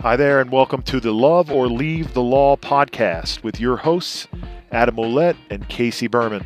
Hi there, and welcome to the Love or Leave the Law podcast with your hosts, Adam Ouellette and Casey Berman.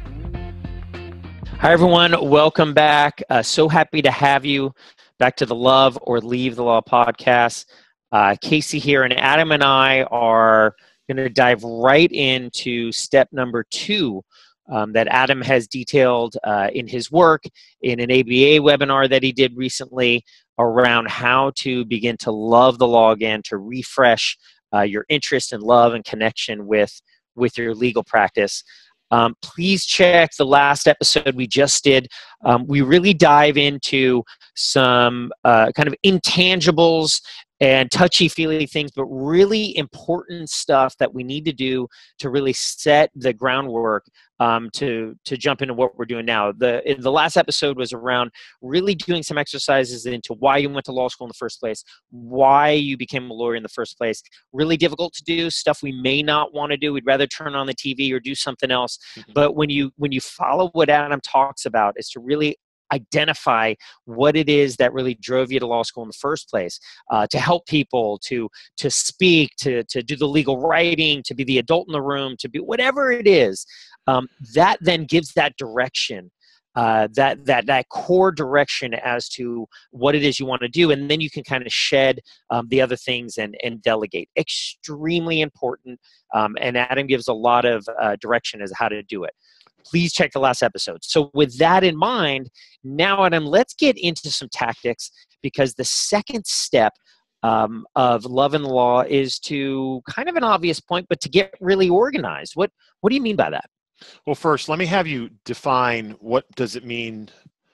Hi, everyone. Welcome back. Uh, so happy to have you back to the Love or Leave the Law podcast. Uh, Casey here, and Adam and I are going to dive right into step number two um, that Adam has detailed uh, in his work in an ABA webinar that he did recently around how to begin to love the law again, to refresh uh, your interest and love and connection with, with your legal practice. Um, please check the last episode we just did. Um, we really dive into some uh, kind of intangibles and touchy feely things, but really important stuff that we need to do to really set the groundwork um, to to jump into what we're doing now. The the last episode was around really doing some exercises into why you went to law school in the first place, why you became a lawyer in the first place. Really difficult to do stuff we may not want to do. We'd rather turn on the TV or do something else. Mm-hmm. But when you when you follow what Adam talks about, is to really identify what it is that really drove you to law school in the first place uh, to help people to to speak to to do the legal writing to be the adult in the room to be whatever it is um, that then gives that direction uh, that that that core direction as to what it is you want to do, and then you can kind of shed um, the other things and and delegate. Extremely important, um, and Adam gives a lot of uh, direction as how to do it please check the last episode. So, with that in mind, now, Adam, let's get into some tactics because the second step um, of love and law is to kind of an obvious point, but to get really organized. What What do you mean by that? Well, first, let me have you define what does it mean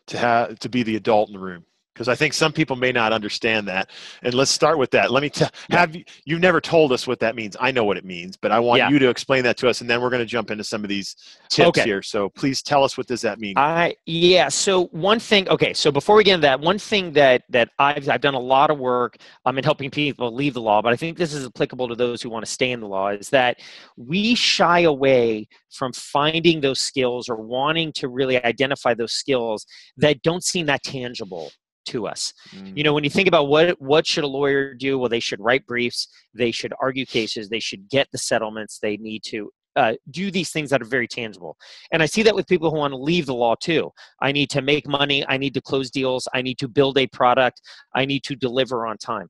to have to be the adult in the room because I think some people may not understand that. And let's start with that. Let me t- have you, you've never told us what that means. I know what it means, but I want yeah. you to explain that to us, and then we're going to jump into some of these tips okay. here. So please tell us what does that mean? I yeah. So one thing. Okay. So before we get into that, one thing that that I've I've done a lot of work um, in helping people leave the law, but I think this is applicable to those who want to stay in the law. Is that we shy away from finding those skills or wanting to really identify those skills that don't seem that tangible to us. Mm. You know, when you think about what what should a lawyer do? Well, they should write briefs, they should argue cases, they should get the settlements they need to uh, do these things that are very tangible. And I see that with people who want to leave the law too. I need to make money, I need to close deals, I need to build a product, I need to deliver on time.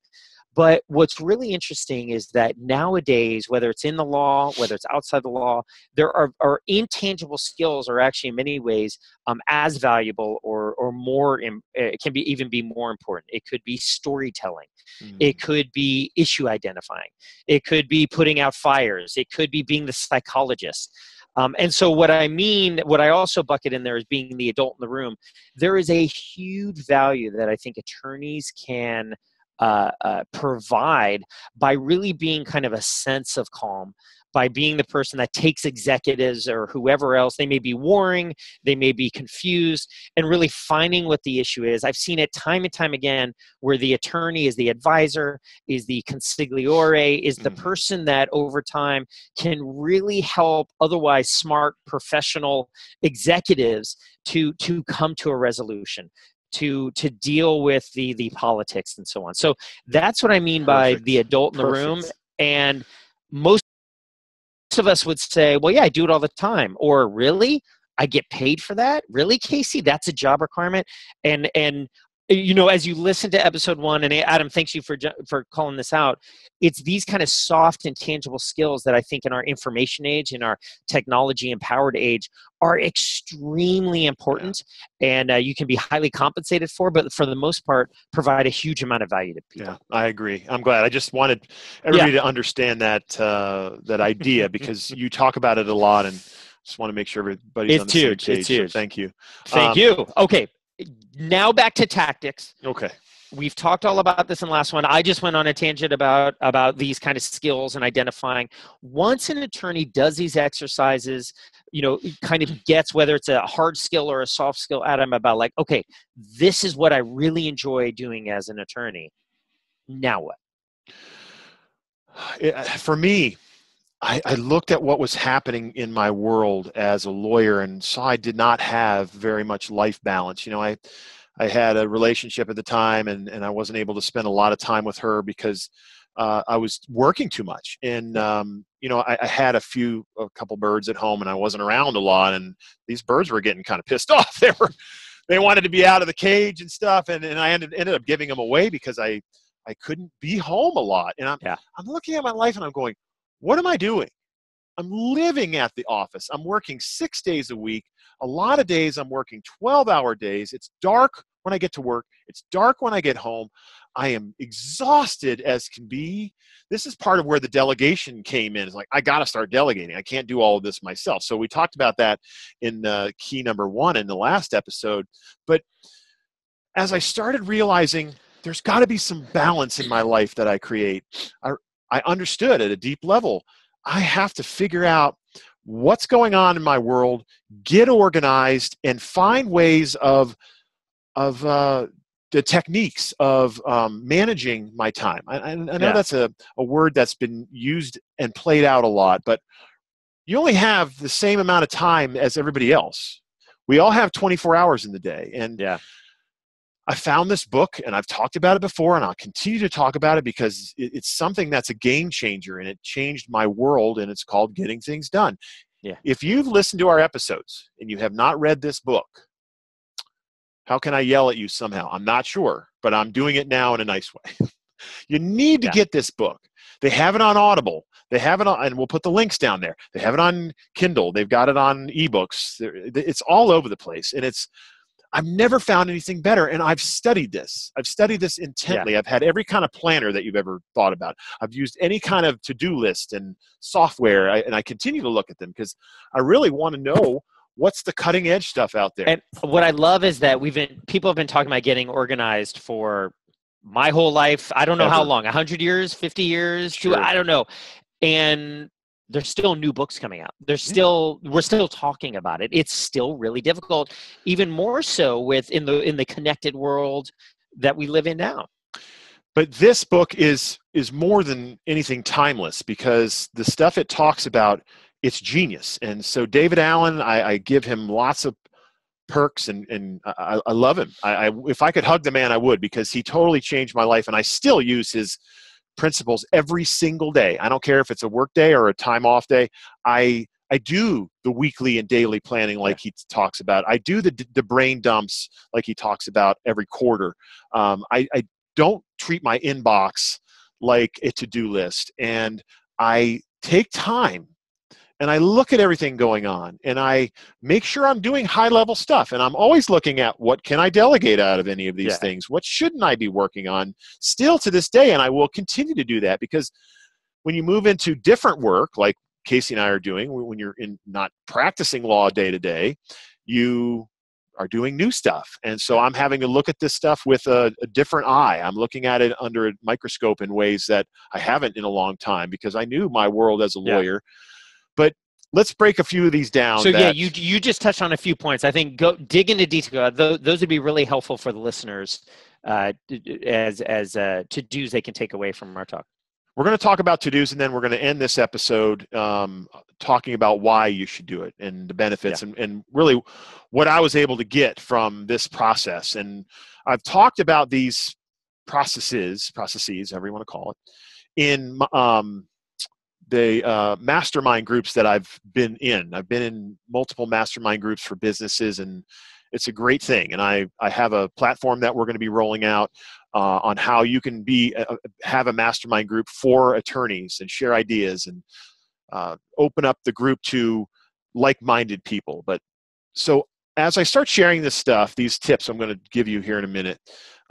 But what's really interesting is that nowadays, whether it's in the law, whether it's outside the law, there are, are intangible skills are actually in many ways um, as valuable or, or more, Im- it can be even be more important. It could be storytelling. Mm. It could be issue identifying. It could be putting out fires. It could be being the psychologist. Um, and so, what I mean, what I also bucket in there is being the adult in the room. There is a huge value that I think attorneys can uh, uh, provide by really being kind of a sense of calm by being the person that takes executives or whoever else they may be warring they may be confused and really finding what the issue is i've seen it time and time again where the attorney is the advisor is the consigliere is the mm-hmm. person that over time can really help otherwise smart professional executives to to come to a resolution to to deal with the the politics and so on. So that's what I mean Perfect. by the adult in the Perfect. room. And most of us would say, "Well, yeah, I do it all the time," or "Really." I get paid for that? Really, Casey? That's a job requirement. And and you know as you listen to episode one and adam thanks you for for calling this out it's these kind of soft and tangible skills that i think in our information age in our technology empowered age are extremely important and uh, you can be highly compensated for but for the most part provide a huge amount of value to people yeah i agree i'm glad i just wanted everybody yeah. to understand that uh, that idea because you talk about it a lot and just want to make sure everybody's it's on the huge. same page. It's huge. So thank you. Thank um, you. Okay, now back to tactics. Okay. We've talked all about this in the last one. I just went on a tangent about about these kind of skills and identifying. Once an attorney does these exercises, you know, kind of gets whether it's a hard skill or a soft skill, Adam, about like, okay, this is what I really enjoy doing as an attorney. Now what? Uh, for me, I, I, looked at what was happening in my world as a lawyer and saw I did not have very much life balance. You know, I I had a relationship at the time, and and I wasn't able to spend a lot of time with her because uh, I was working too much, and um, you know I, I, had a few a couple birds at home, and I wasn't around a lot, and these birds were getting kind of pissed off. They were they wanted to be out of the cage and stuff, and, and I ended ended up giving them away because I I couldn't be home a lot, and I'm yeah. I'm looking at my life and I'm going, what am I doing? I'm living at the office. I'm working six days a week. A lot of days I'm working 12 hour days. It's dark when I get to work, it's dark when I get home. I am exhausted as can be. This is part of where the delegation came in. It's like, I got to start delegating. I can't do all of this myself. So we talked about that in uh, key number one in the last episode. But as I started realizing there's got to be some balance in my life that I create, I, I understood at a deep level, I have to figure out what's going on in my world, get organized, and find ways of of uh, the techniques of um, managing my time. I, I know yeah. that's a, a word that's been used and played out a lot, but you only have the same amount of time as everybody else. We all have 24 hours in the day. And yeah. I found this book and I've talked about it before and I'll continue to talk about it because it's something that's a game changer and it changed my world and it's called Getting Things Done. Yeah. If you've listened to our episodes and you have not read this book, how can I yell at you somehow? I'm not sure, but I'm doing it now in a nice way. you need to yeah. get this book. They have it on Audible. They have it on, and we'll put the links down there. They have it on Kindle. They've got it on ebooks. It's all over the place, and it's. I've never found anything better, and I've studied this. I've studied this intently. Yeah. I've had every kind of planner that you've ever thought about. I've used any kind of to-do list and software, and I continue to look at them because I really want to know what's the cutting edge stuff out there and what i love is that we've been people have been talking about getting organized for my whole life i don't know Ever. how long 100 years 50 years sure. i don't know and there's still new books coming out there's still we're still talking about it it's still really difficult even more so with in the in the connected world that we live in now but this book is is more than anything timeless because the stuff it talks about it's genius. And so David Allen, I, I give him lots of perks and, and I, I love him. I, I, if I could hug the man, I would because he totally changed my life and I still use his principles every single day. I don't care if it's a work day or a time off day. I I do the weekly and daily planning like he talks about. I do the the brain dumps like he talks about every quarter. Um, I, I don't treat my inbox like a to do list, and I take time and I look at everything going on and I make sure I'm doing high level stuff. And I'm always looking at what can I delegate out of any of these yeah. things? What shouldn't I be working on still to this day? And I will continue to do that because when you move into different work, like Casey and I are doing, when you're in not practicing law day to day, you are doing new stuff. And so I'm having to look at this stuff with a, a, different eye. I'm looking at it under a microscope in ways that I haven't in a long time because I knew my world as a lawyer. Yeah but let's break a few of these down. So yeah, you you just touched on a few points. I think go dig into detail. Those would be really helpful for the listeners uh, as as uh, to dos they can take away from our talk. We're going to talk about to dos, and then we're going to end this episode um, talking about why you should do it and the benefits, yeah. and, and really what I was able to get from this process. And I've talked about these processes, processes, however you want to call it, in um, the uh, mastermind groups that I've been in. I've been in multiple mastermind groups for businesses, and it's a great thing. And I, I have a platform that we're going to be rolling out uh, on how you can be uh, have a mastermind group for attorneys and share ideas and uh, open up the group to like-minded people. But so as I start sharing this stuff, these tips I'm going to give you here in a minute,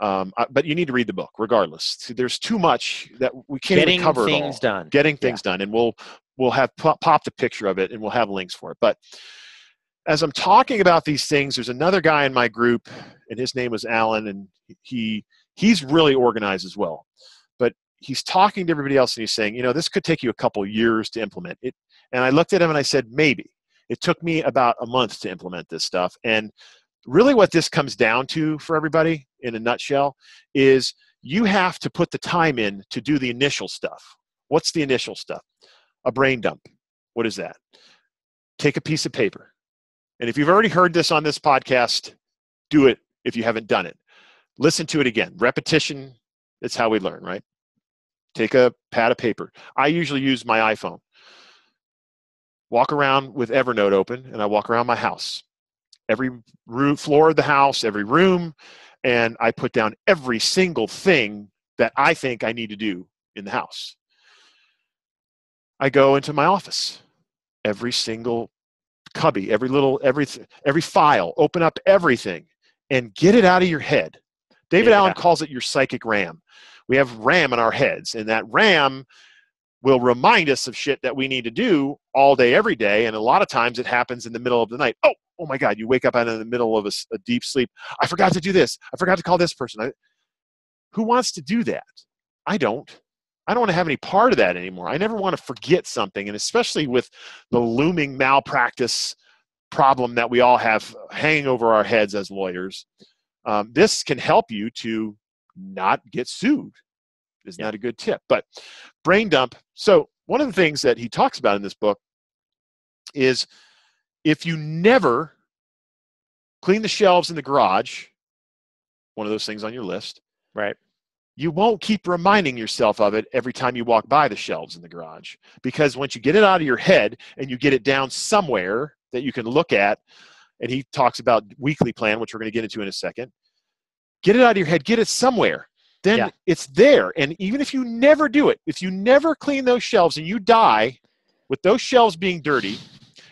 um, but you need to read the book regardless. There's too much that we can't Getting even cover Getting things done. Getting things yeah. done, and we'll we'll have pop, popped a picture of it, and we'll have links for it. But as I'm talking about these things, there's another guy in my group, and his name was Alan, and he he's really organized as well. But he's talking to everybody else, and he's saying, you know, this could take you a couple years to implement it. And I looked at him and I said, maybe. It took me about a month to implement this stuff, and really what this comes down to for everybody in a nutshell is you have to put the time in to do the initial stuff. What's the initial stuff? A brain dump. What is that? Take a piece of paper. And if you've already heard this on this podcast, do it if you haven't done it. Listen to it again. Repetition is how we learn, right? Take a pad of paper. I usually use my iPhone. Walk around with Evernote open, and I walk around my house. Every room, floor of the house, every room, and I put down every single thing that I think I need to do in the house. I go into my office. Every single cubby, every little, every every file, open up everything and get it out of your head. David yeah. Allen calls it your psychic RAM. We have RAM in our heads, and that RAM will remind us of shit that we need to do all day, every day. And a lot of times it happens in the middle of the night. Oh, oh my God, you wake up out in the middle of a, a deep sleep. I forgot to do this. I forgot to call this person. I, who wants to do that? I don't. I don't want to have any part of that anymore. I never want to forget something, and especially with the looming malpractice problem that we all have hanging over our heads as lawyers. Um, this can help you to not get sued. Is yeah. not a good tip. But brain dump. So one of the things that he talks about in this book is if you never clean the shelves in the garage, one of those things on your list, right? You won't keep reminding yourself of it every time you walk by the shelves in the garage because once you get it out of your head and you get it down somewhere that you can look at, and he talks about weekly plan, which we're going to get into in a second. Get it out of your head, get it somewhere. Then yeah. it's there. And even if you never do it, if you never clean those shelves and you die with those shelves being dirty,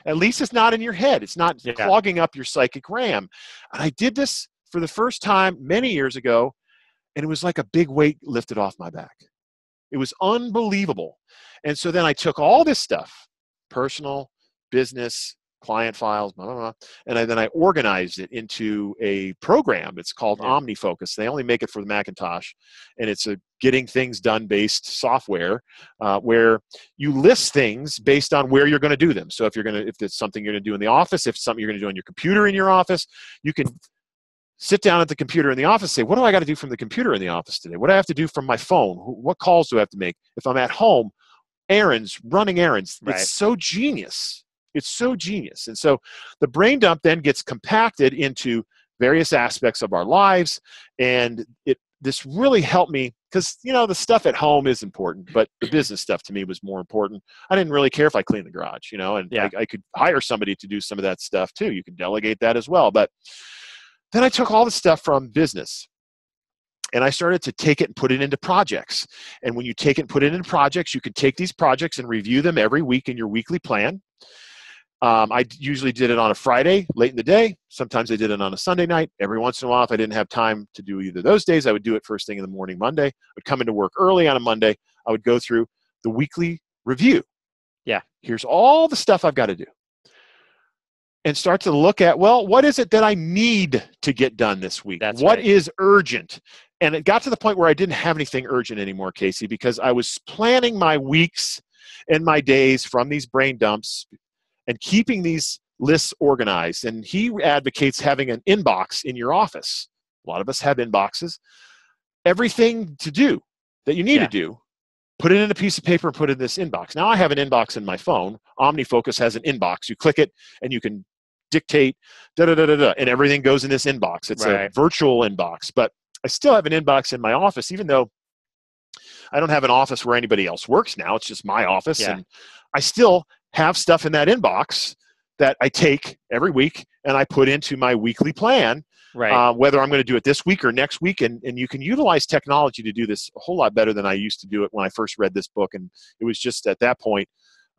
at least it's not in your head. It's not yeah. clogging up your psychic RAM. And I did this for the first time many years ago, and it was like a big weight lifted off my back. It was unbelievable. And so then I took all this stuff personal, business, client files, blah, blah, blah. and I, then I organized it into a program. It's called yeah. OmniFocus. They only make it for the Macintosh, and it's a getting things done based software uh, where you list things based on where you're going to do them. So if you're going to, if it's something you're going to do in the office, if it's something you're going to do on your computer in your office, you can sit down at the computer in the office say what do i got to do from the computer in the office today what do i have to do from my phone what calls do i have to make if i'm at home errands running errands right. it's so genius it's so genius. And so the brain dump then gets compacted into various aspects of our lives. And it this really helped me because you know the stuff at home is important, but the business stuff to me was more important. I didn't really care if I cleaned the garage, you know, and yeah. I, I could hire somebody to do some of that stuff too. You can delegate that as well. But then I took all the stuff from business and I started to take it and put it into projects. And when you take it and put it into projects, you can take these projects and review them every week in your weekly plan. Um, I usually did it on a Friday late in the day. Sometimes I did it on a Sunday night. Every once in a while, if I didn't have time to do either those days, I would do it first thing in the morning Monday. I would come into work early on a Monday. I would go through the weekly review. Yeah. Here's all the stuff I've got to do. And start to look at, well, what is it that I need to get done this week? That's what right. is urgent? And it got to the point where I didn't have anything urgent anymore, Casey, because I was planning my weeks and my days from these brain dumps and keeping these lists organized. And he advocates having an inbox in your office. A lot of us have inboxes. Everything to do that you need yeah. to do, put it in a piece of paper and put it in this inbox. Now I have an inbox in my phone. OmniFocus has an inbox. You click it and you can dictate da da da da da, and everything goes in this inbox. It's right. a virtual inbox, but I still have an inbox in my office, even though I don't have an office where anybody else works now. It's just my office, yeah. and I still have stuff in that inbox that I take every week and I put into my weekly plan. Right. Uh, whether I'm going to do it this week or next week, and, and you can utilize technology to do this a whole lot better than I used to do it when I first read this book. And it was just at that point,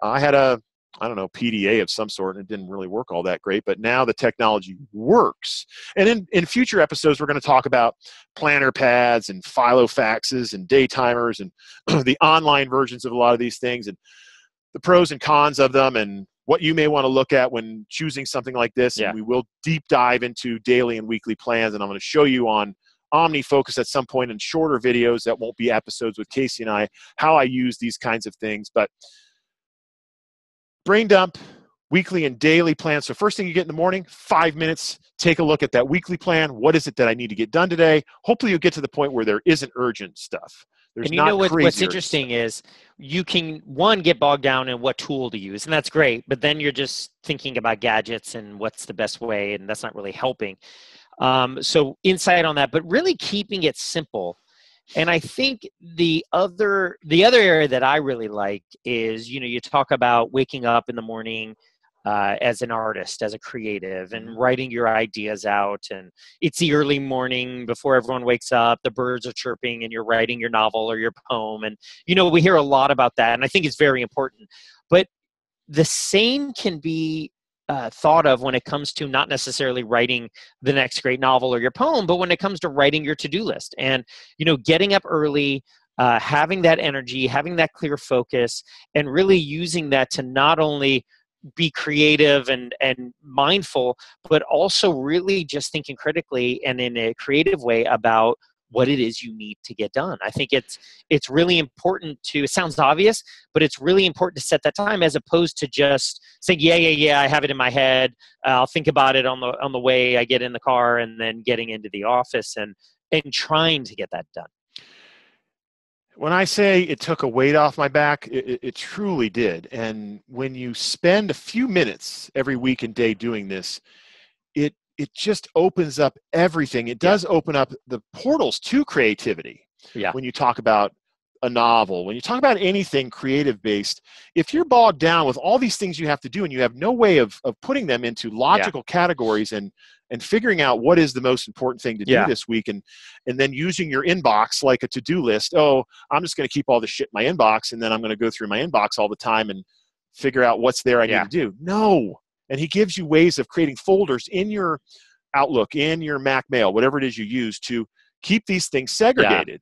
uh, I had a I don't know, PDA of some sort, and it didn't really work all that great. But now the technology works. And in, in future episodes, we're going to talk about planner pads and Filofaxes and day timers and the online versions of a lot of these things. And the pros and cons of them and what you may want to look at when choosing something like this. Yeah. And we will deep dive into daily and weekly plans. And I'm going to show you on OmniFocus at some point in shorter videos that won't be episodes with Casey and I, how I use these kinds of things. But brain dump, weekly and daily plans. So first thing you get in the morning, five minutes, take a look at that weekly plan. What is it that I need to get done today? Hopefully you'll get to the point where there isn't urgent stuff. There's and you know what, what's interesting is you can one get bogged down in what tool to use, and that's great. But then you're just thinking about gadgets and what's the best way, and that's not really helping. Um, so insight on that, but really keeping it simple. And I think the other the other area that I really like is you know you talk about waking up in the morning uh, as an artist, as a creative, and writing your ideas out. And it's the early morning before everyone wakes up, the birds are chirping, and you're writing your novel or your poem. And, you know, we hear a lot about that, and I think it's very important. But the same can be uh, thought of when it comes to not necessarily writing the next great novel or your poem, but when it comes to writing your to do list. And, you know, getting up early, uh, having that energy, having that clear focus, and really using that to not only be creative and and mindful but also really just thinking critically and in a creative way about what it is you need to get done. I think it's it's really important to it sounds obvious but it's really important to set that time as opposed to just saying yeah yeah yeah i have it in my head. I'll think about it on the on the way i get in the car and then getting into the office and and trying to get that done when I say it took a weight off my back, it, it, truly did. And when you spend a few minutes every week and day doing this, it it just opens up everything. It does yeah. open up the portals to creativity. Yeah. When you talk about a novel, when you talk about anything creative based, if you're bogged down with all these things you have to do and you have no way of, of putting them into logical yeah. categories and and figuring out what is the most important thing to do yeah. this week and and then using your inbox like a to-do list, oh, I'm just going to keep all the shit in my inbox and then I'm going to go through my inbox all the time and figure out what's there I yeah. need to do. No. And he gives you ways of creating folders in your Outlook, in your Mac Mail, whatever it is you use to keep these things segregated.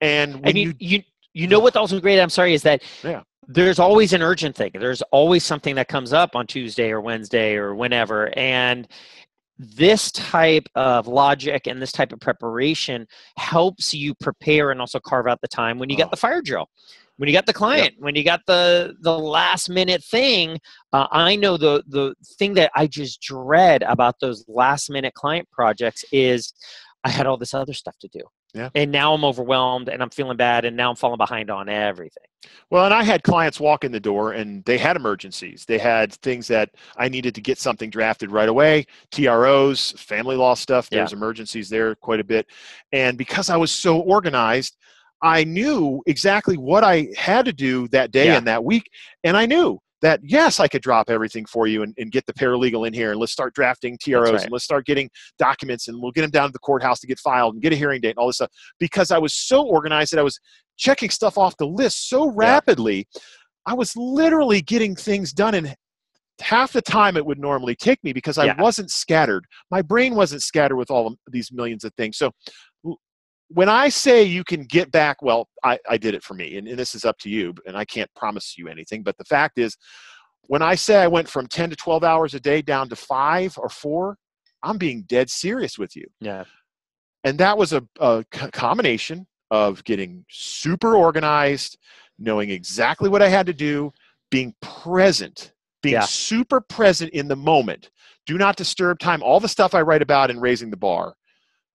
And when and you, you, you you know what's also great i'm sorry is that yeah. there's always an urgent thing there's always something that comes up on tuesday or wednesday or whenever and this type of logic and this type of preparation helps you prepare and also carve out the time when you oh. get the fire drill when you got the client yep. when you got the the last minute thing uh, i know the the thing that i just dread about those last minute client projects is i had all this other stuff to do yeah. And now I'm overwhelmed and I'm feeling bad and now I'm falling behind on everything. Well, and I had clients walk in the door and they had emergencies. They had things that I needed to get something drafted right away, TROs, family law stuff. There's yeah. emergencies there quite a bit. And because I was so organized, I knew exactly what I had to do that day yeah. and that week. And I knew that yes, I could drop everything for you and, and get the paralegal in here and let's start drafting TROs right. and let's start getting documents and we'll get them down to the courthouse to get filed and get a hearing date and all this stuff. Because I was so organized that I was checking stuff off the list so rapidly, yeah. I was literally getting things done in half the time it would normally take me because I yeah. wasn't scattered. My brain wasn't scattered with all of these millions of things. So when I say you can get back, well, I, I did it for me, and, and this is up to you, and I can't promise you anything. But the fact is, when I say I went from 10 to 12 hours a day down to five or four, I'm being dead serious with you. Yeah. And that was a, a combination of getting super organized, knowing exactly what I had to do, being present, being yeah. super present in the moment. Do not disturb time. All the stuff I write about in raising the bar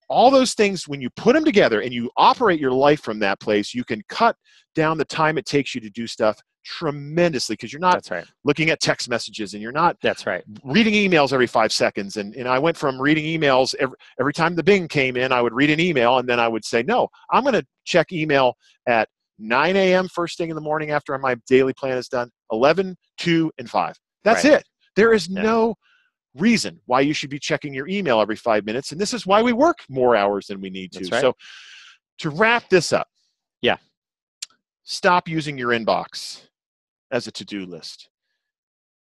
all those things when you put them together and you operate your life from that place you can cut down the time it takes you to do stuff tremendously because you're not right. looking at text messages and you're not that's right reading emails every five seconds and, and i went from reading emails every, every time the bing came in i would read an email and then i would say no i'm going to check email at 9 a.m first thing in the morning after my daily plan is done 11 2 and 5 that's right. it there is yeah. no reason why you should be checking your email every five minutes. And this is why we work more hours than we need to. Right. So, to wrap this up, yeah, stop using your inbox as a to do list.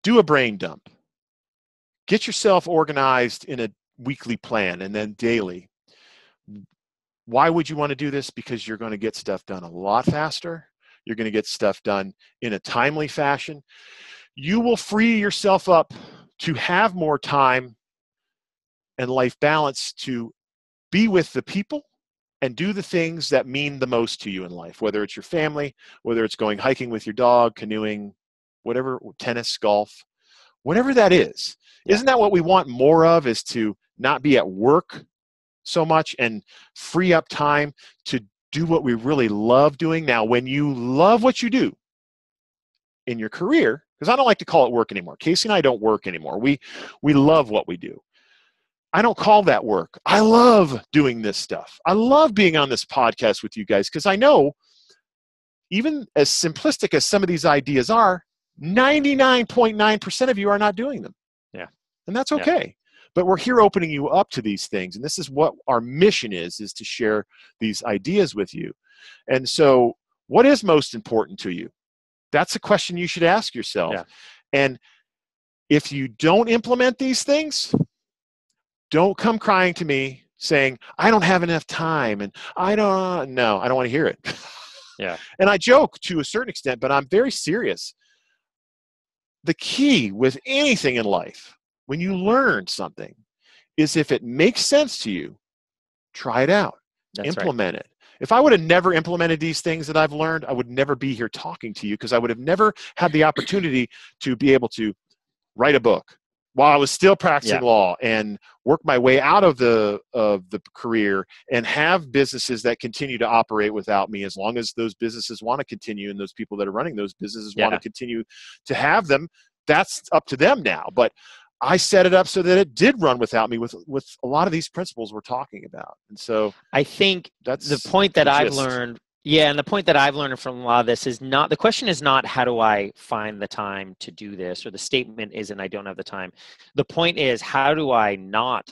Do a brain dump. Get yourself organized in a weekly plan and then daily. Why would you want to do this? Because you're going to get stuff done a lot faster. You're going to get stuff done in a timely fashion. You will free yourself up to have more time and life balance to be with the people and do the things that mean the most to you in life, whether it's your family, whether it's going hiking with your dog, canoeing, whatever, tennis, golf, whatever that is. Isn't that what we want more of is to not be at work so much and free up time to do what we really love doing? Now, when you love what you do in your career, because I don't like to call it work anymore. Casey and I don't work anymore. We we love what we do. I don't call that work. I love doing this stuff. I love being on this podcast with you guys because I know, even as simplistic as some of these ideas are, 99.9% of you are not doing them. Yeah. And that's okay. Yeah. But we're here opening you up to these things. And this is what our mission is, is to share these ideas with you. And so what is most important to you? That's a question you should ask yourself. Yeah. And if you don't implement these things, don't come crying to me saying, I don't have enough time and I don't no, I don't want to hear it. Yeah. and I joke to a certain extent, but I'm very serious. The key with anything in life, when you learn something, is if it makes sense to you, try it out, That's implement right. it. If I would have never implemented these things that I've learned, I would never be here talking to you because I would have never had the opportunity to be able to write a book while I was still practicing yeah. law and work my way out of the of the career and have businesses that continue to operate without me as long as those businesses want to continue and those people that are running those businesses yeah. want to continue to have them that's up to them now but I set it up so that it did run without me with with a lot of these principles we're talking about. And so I think that's the point that I've learned yeah, and the point that I've learned from a lot of this is not the question is not how do I find the time to do this, or the statement isn't I don't have the time. The point is how do I not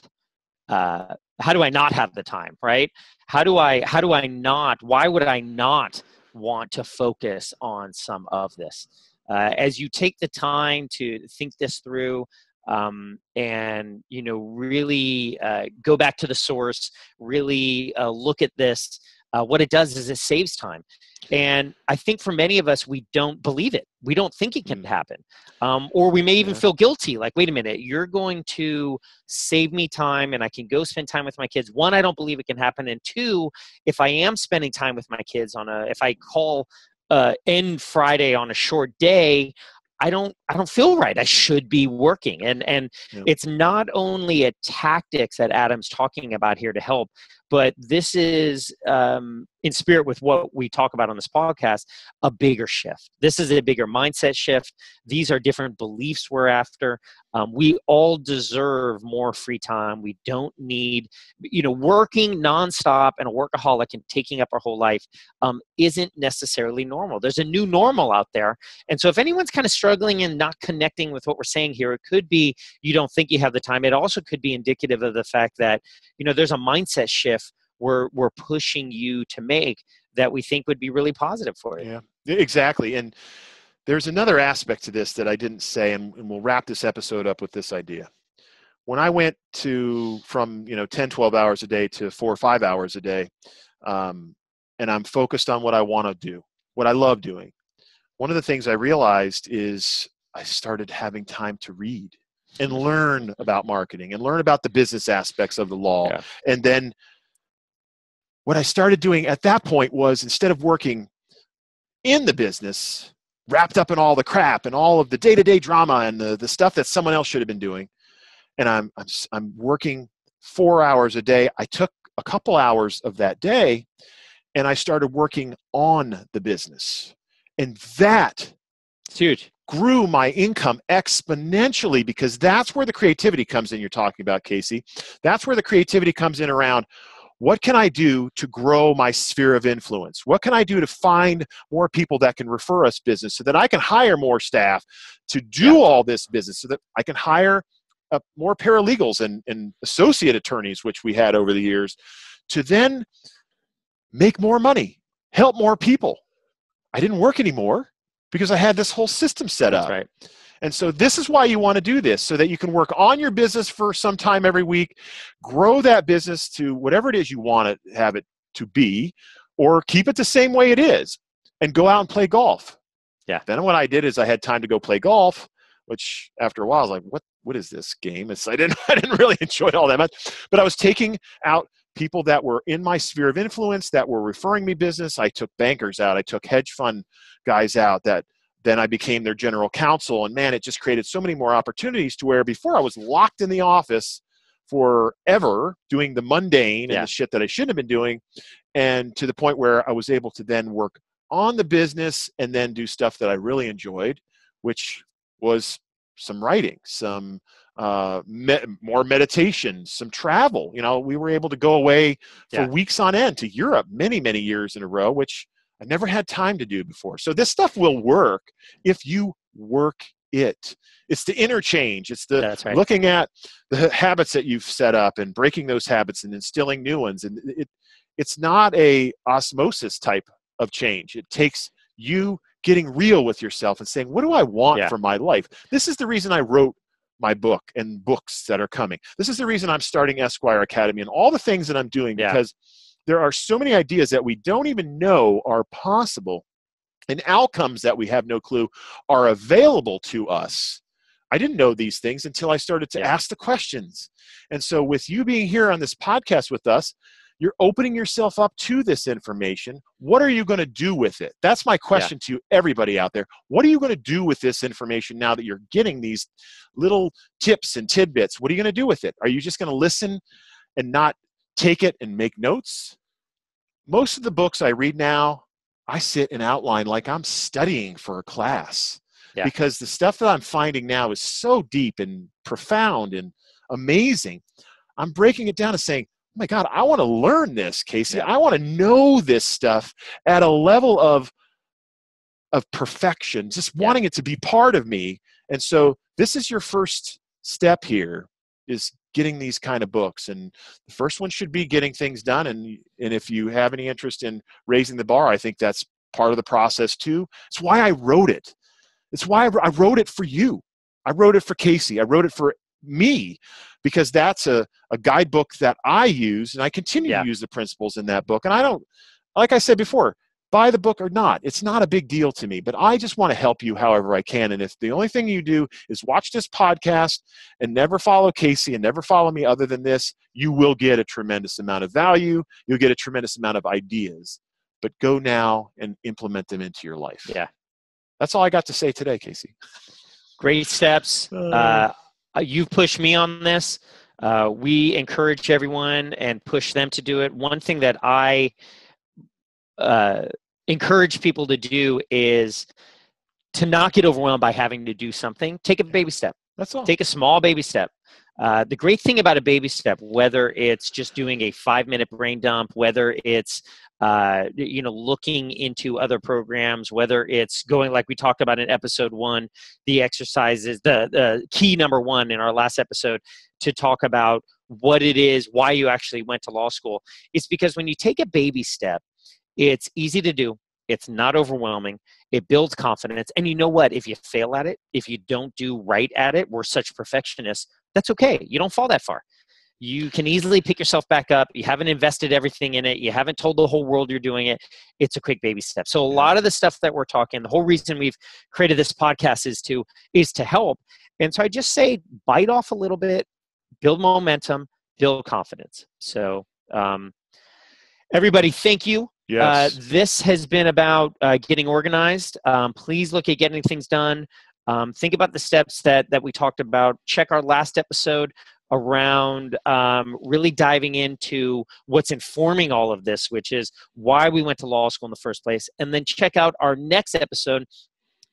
uh, how do I not have the time, right? How do I how do I not? Why would I not want to focus on some of this? Uh, as you take the time to think this through, um, and you know really uh, go back to the source really uh, look at this uh, what it does is it saves time. And I think for many of us, we don't believe it. We don't think it can mm. happen. Um, or we may even feel guilty like, wait a minute, you're going to save me time and I can go spend time with my kids. One, I don't believe it can happen. And two, if I am spending time with my kids on a, if I call uh, end Friday on a short day, I don't I don't feel right. I should be working. And and yeah. it's not only a tactics that Adam's talking about here to help, but this is um, in spirit with what we talk about on this podcast a bigger shift. This is a bigger mindset shift. These are different beliefs we're after. Um, we all deserve more free time. We don't need you know working nonstop and a workaholic and taking up our whole life um, isn't necessarily normal. There's a new normal out there. And so if anyone's kind of struggling and not connecting with what we're saying here it could be you don't think you have the time. It also could be indicative of the fact that you know there's a mindset shift we're we're pushing you to make that we think would be really positive for you. Yeah, exactly. And there's another aspect to this that I didn't say, and, and we'll wrap this episode up with this idea. When I went to from you know 10, 12 hours a day to four or five hours a day, um, and I'm focused on what I want to do, what I love doing. One of the things I realized is I started having time to read and learn about marketing and learn about the business aspects of the law, yeah. and then what I started doing at that point was instead of working in the business, wrapped up in all the crap and all of the day to day drama and the, the stuff that someone else should have been doing, and I'm, I'm, I'm working four hours a day, I took a couple hours of that day and I started working on the business. And that it's huge. grew my income exponentially because that's where the creativity comes in you're talking about casey that's where the creativity comes in around what can I do to grow my sphere of influence? What can I do to find more people that can refer us business so that I can hire more staff to do yeah. all this business so that I can hire uh, more paralegals and, and associate attorneys, which we had over the years, to then make more money, help more people. I didn't work anymore because I had this whole system set That's up. Right. And so this is why you want to do this so that you can work on your business for some time every week, grow that business to whatever it is you want to have it to be, or keep it the same way it is and go out and play golf. Yeah. Then what I did is I had time to go play golf, which after a while I was like, what what is this game? It's I didn't I didn't really enjoy it all that much. But I was taking out people that were in my sphere of influence that were referring me business. I took bankers out, I took hedge fund guys out that then I became their general counsel. And man, it just created so many more opportunities to where before I was locked in the office forever doing the mundane yeah. and the shit that I shouldn't have been doing. And to the point where I was able to then work on the business and then do stuff that I really enjoyed, which was some writing, some uh, me- more meditation, some travel. You know, we were able to go away for Yeah. weeks on end to Europe many, many years in a row, which I never had time to do before. So this stuff will work if you work it. It's the interchange. It's the right. looking at the habits that you've set up and breaking those habits and instilling new ones. And it, it's not a osmosis type of change. It takes you getting real with yourself and saying, what do I want Yeah. for my life? This is the reason I wrote my book and books that are coming. This is the reason I'm starting Esquire Academy and all the things that I'm doing Yeah. because there are so many ideas that we don't even know are possible and outcomes that we have no clue are available to us. I didn't know these things until I started to Yeah. ask the questions. And so, with you being here on this podcast with us, you're opening yourself up to this information. What are you going to do with it? That's my question to everybody out there. What are you going to do with this information now that you're getting these little tips and tidbits? What are you going to do with it? Are you just going to listen and not take it and make notes? Most of the books I read now, I sit and outline like I'm studying for a class Yeah. because the stuff that I'm finding now is so deep and profound and amazing. I'm breaking it down and saying, oh my God, I want to learn this, Casey. Yeah. I want to know this stuff at a level of of perfection, just Yeah. wanting it to be part of me. And so this is your first step here is getting these kind of books. And the first one should be getting things done. And and if you have any interest in raising the bar, I think that's part of the process too. It's why I wrote it. It's why I wrote it for you. I wrote it for Casey. I wrote it for me because that's a, a guidebook that I use and I continue Yeah. to use the principles in that book. And I don't, like I said before, buy the book or not. It's not a big deal to me, but I just want to help you however I can. And if the only thing you do is watch this podcast and never follow Casey and never follow me other than this, you will get a tremendous amount of value. You'll get a tremendous amount of ideas. But go now and implement them into your life. Yeah. That's all I got to say today, Casey. Great steps. Uh, uh, you've pushed me on this. Uh, we encourage everyone and push them to do it. One thing that I uh, encourage people to do is to not get overwhelmed by having to do something. Take a baby step. That's all. Take a small baby step. Uh, the great thing about a baby step, whether it's just doing a five minute brain dump, whether it's uh, you know looking into other programs, whether it's going like we talked about in episode one, the exercises, the, the key number one in our last episode to talk about what it is, why you actually went to law school. It's because when you take a baby step, it's easy to do. It's not overwhelming. It builds confidence. And you know what? If you fail at it, if you don't do right at it, we're such perfectionists, that's okay. You don't fall that far. You can easily pick yourself back up. You haven't invested everything in it. You haven't told the whole world you're doing it. It's a quick baby step. So a lot of the stuff that we're talking, the whole reason we've created this podcast is to is to help. And so I just say bite off a little bit, build momentum, build confidence. So um, everybody, thank you. Yes. Uh, this has been about uh, getting organized. Um, please look at getting things done. Um, think about the steps that that we talked about. Check our last episode around um, really diving into what's informing all of this, which is why we went to law school in the first place. And then check out our next episode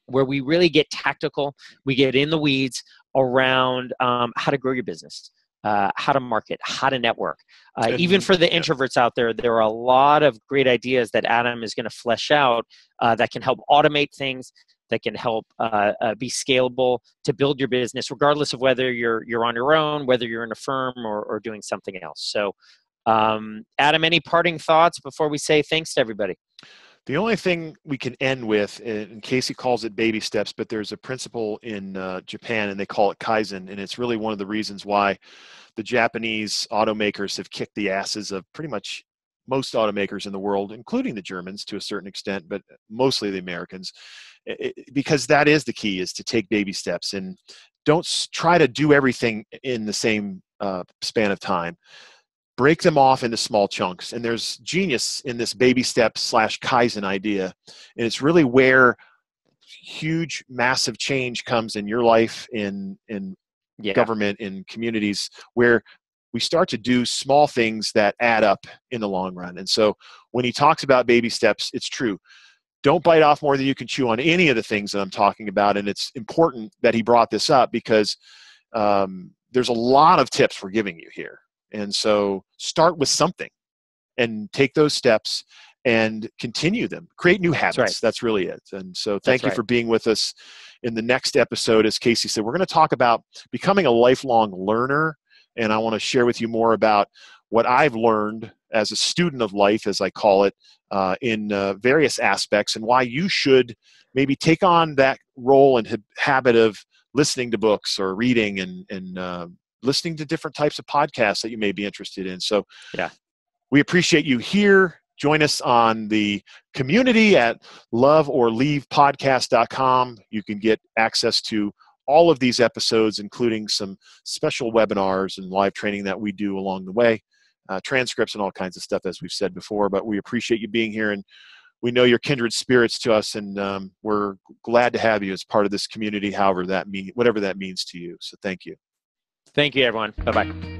where we really get tactical. We get in the weeds around um, how to grow your business. Uh, how to market, how to network. Uh, even for the introverts out there, there are a lot of great ideas that Adam is going to flesh out uh, that can help automate things, that can help uh, uh, be scalable to build your business, regardless of whether you're you're on your own, whether you're in a firm, or, or doing something else. So, um, Adam, any parting thoughts before we say thanks to everybody? The only thing we can end with, and Casey calls it baby steps, but there's a principle in uh, Japan and they call it Kaizen. And it's really one of the reasons why the Japanese automakers have kicked the asses of pretty much most automakers in the world, including the Germans to a certain extent, but mostly the Americans, i- i- because that is the key is to take baby steps and don't try to do everything in the same uh, span of time break them off into small chunks. And there's genius in this baby step slash kaizen idea. And it's really where huge massive change comes in your life in in Yeah, government in communities where we start to do small things that add up in the long run. And so when he talks about baby steps it's true. Don't bite off more than you can chew on any of the things that i'm talking about. And it's important that he brought this up because um, there's a lot of tips we're giving you here. And so start with something and take those steps and continue them. Create new habits. That's, right. That's really it. And so thank That's you right. for being with us in the next episode. As Casey said, we're going to talk about becoming a lifelong learner. And I want to share with you more about what I've learned as a student of life, as I call it, uh, in uh, various aspects, and why you should maybe take on that role and habit of listening to books or reading and, and uh, listening to different types of podcasts that you may be interested in. So, yeah, we appreciate you here. Join us on the community at loveorleavepodcast.com. You can get access to all of these episodes, including some special webinars and live training that we do along the way, uh, transcripts and all kinds of stuff, as we've said before. But we appreciate you being here, and we know you're kindred spirits to us, and um, we're glad to have you as part of this community, however that mean, whatever that means to you. So thank you. Thank you, everyone. Bye bye.